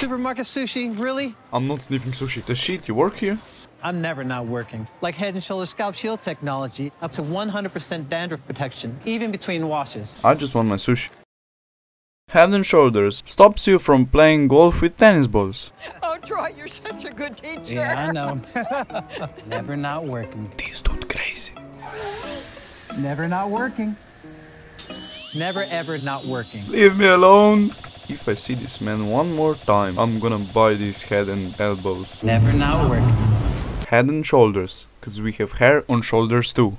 Supermarket sushi, really? I'm not sniffing sushi. The shit, you work here? I'm never not working. Like Head and Shoulders Scalp Shield technology, up to 100% dandruff protection, even between washes. I just want my sushi. Head and Shoulders stops you from playing golf with tennis balls. Oh, Troy, you're such a good teacher. Yeah, I know. never not working. This dude crazy. Never not working. Never ever not working. Leave me alone. If I see this man one more time, I'm gonna buy these head and elbows. Never not working. Head and shoulders, cause we have hair on shoulders too.